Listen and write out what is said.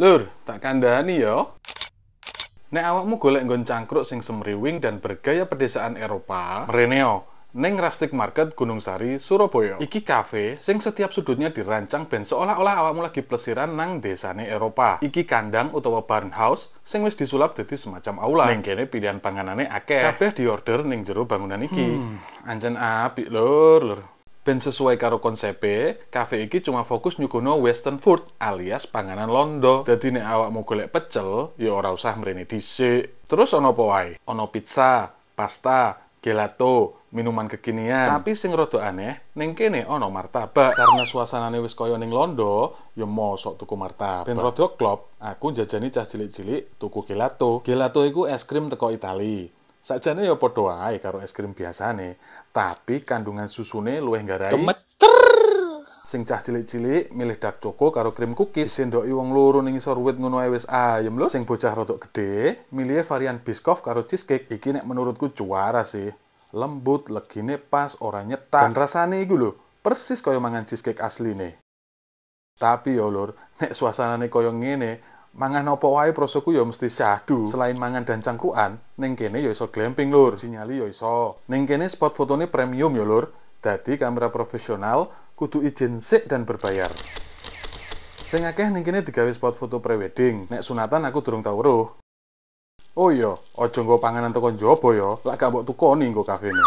Lur, tak kandhani yo. Nek awakmu golek nggon cangkruk sing semriwing dan bergaya pedesaan Eropa, mereneo Neng Rustic Market Gunung Sari, Surabaya. Iki kafe sing setiap sudutnya dirancang ben seolah-olah awakmu lagi plesiran nang desane Eropa. Iki kandang utawa barn house sing wis disulap dadi semacam aula. Ning kene pilihan panganane akeh. Kabeh diorder ning jero bangunan iki. Hmm, anjen apik lur, lur. Ben sesuai karo konsepe, kafe iki cuma fokus nyuguno western food alias panganan londo. Dadi nek awakmu golek pecel, ya ora usah mrene dhisik. Terus ono apa wae? Ono pizza, pasta, gelato, minuman kekinian. Tapi sing rada aneh, ning kene ana martabak. Karena suasanane wis kaya ning Londo, ya mosok tuku martabak. Ben rada klop, aku njajani cah cilik-cilik tuku gelato. Gelato iku es krim teko Itali. Sakjane ya padha wae karo es krim biasane, tapi kandungan susune luwih nggarai. Kemecer. Sing cah cilik-cilik milih dark choco karo krim cookies. Disendoki wong loro ning isor wit ngono ae wis ayem lho. Sing bocah rodok gede, milih varian biscoff karo cheesecake. Iki nek menurutku juara sih. Lembut, legine pas, ora nyetak. Dan rasane iku lho, persis kaya mangan cheesecake asline. Tapi ya lur, nek suasanane kaya ngene, mangan apa wae prosoku ya mesti syahdu. Selain mangan dan cangkruan, ning kene ya iso glamping lur, sinyali ya iso. Ning kene spot fotone premium ya lur. Dadi kamera profesional kudu izin sik dan berbayar. Sing akeh ning kene digawe spot foto prewedding. Nek sunatan aku durung tau weruh. Oh iya, aja nggo panganan teko njaba ya, lak gak mbok tukoni nggo kafene.